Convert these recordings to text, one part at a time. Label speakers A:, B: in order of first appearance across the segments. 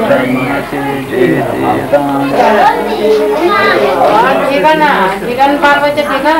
A: ٹھیکن ٹھیک ہے ٹھیک ہے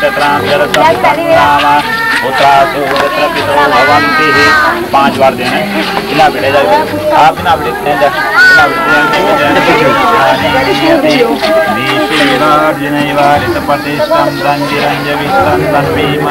A: چکران ہوتا سوندی پانچ بردن آپ منہ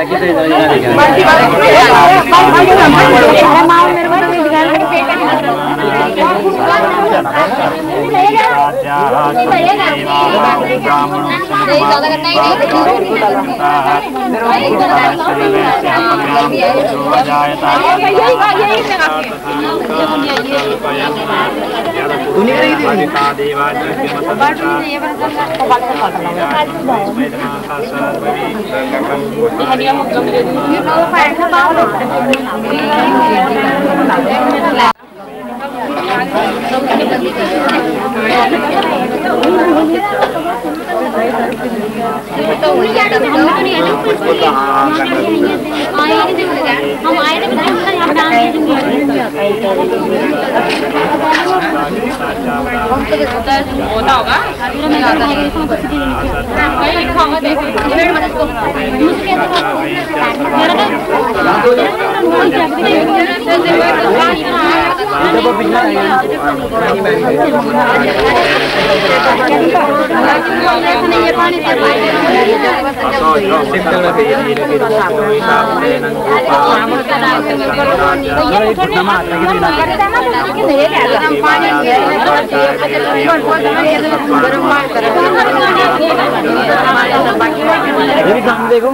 B: Thank
A: you. ترجمة نانسي قنقر Terima kasih. ہم آئے تھے دیکھو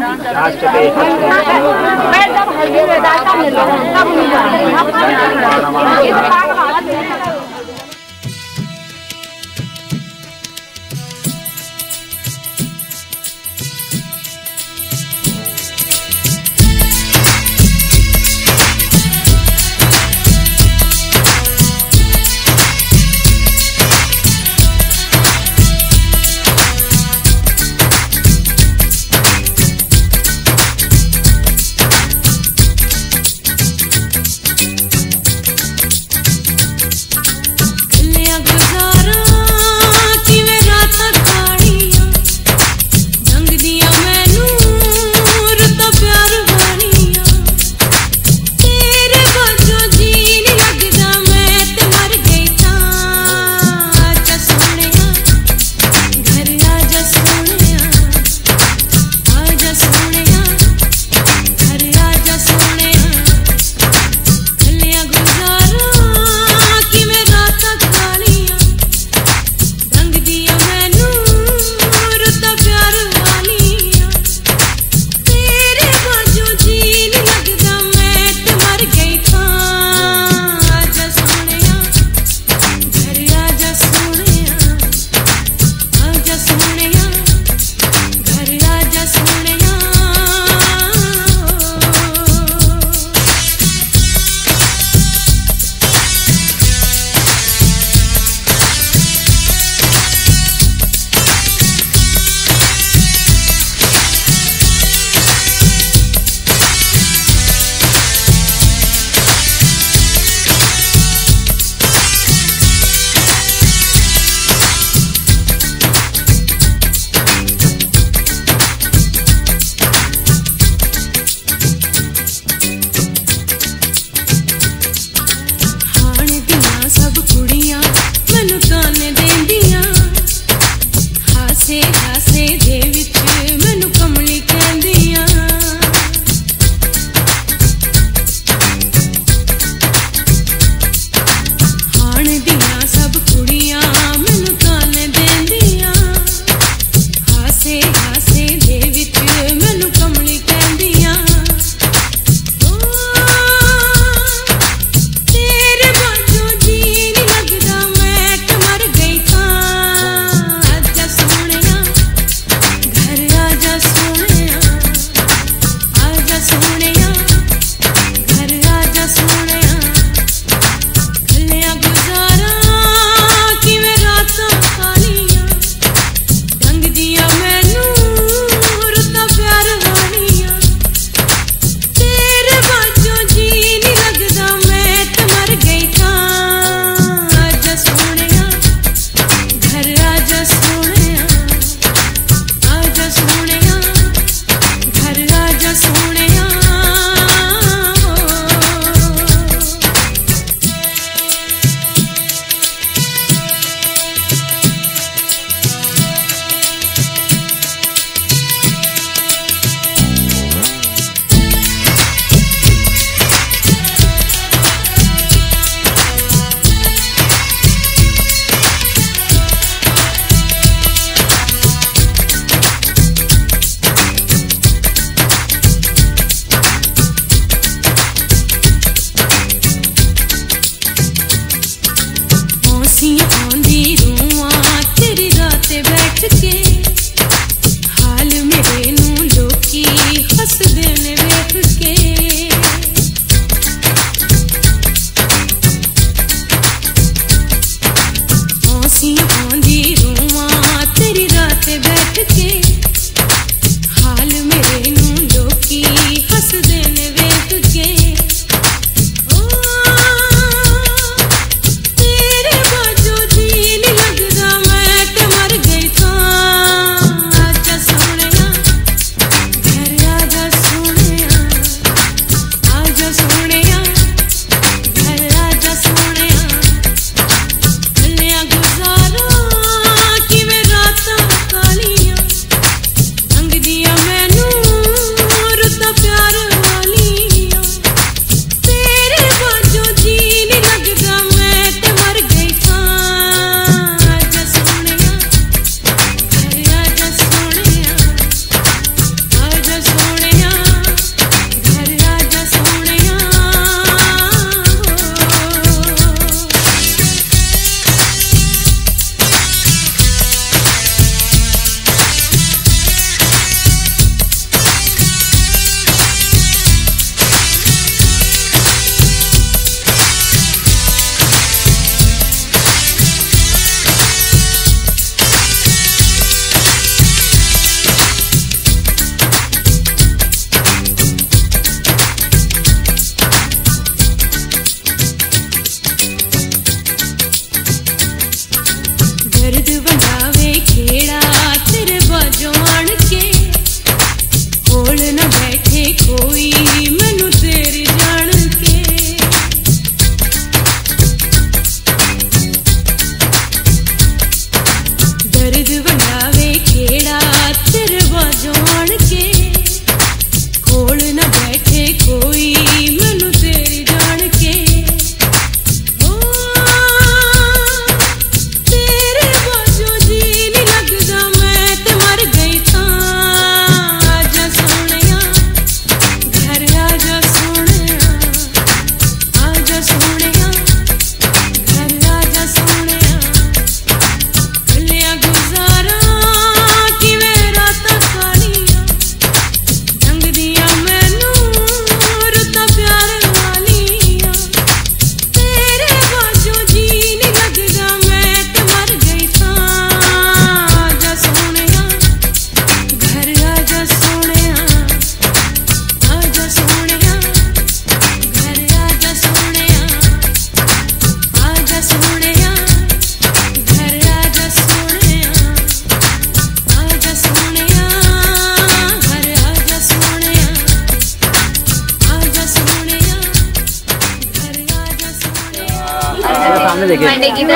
B: Monday kita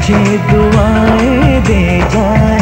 C: مجھے دعائیں دے جائے۔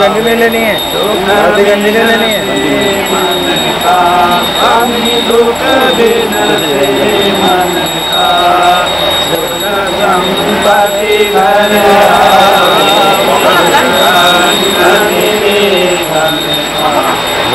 A: گنج میں ہے گنج میں لینی
C: ہے
A: من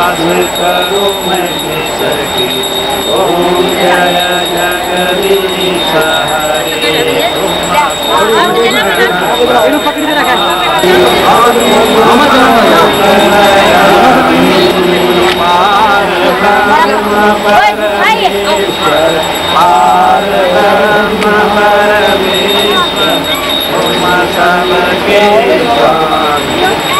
A: یاد کروں میں کسر کی اوم
B: جیا جگری
A: سہارے پرمیشور
B: سب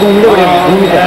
B: گھوم لو بڑے گھوم کے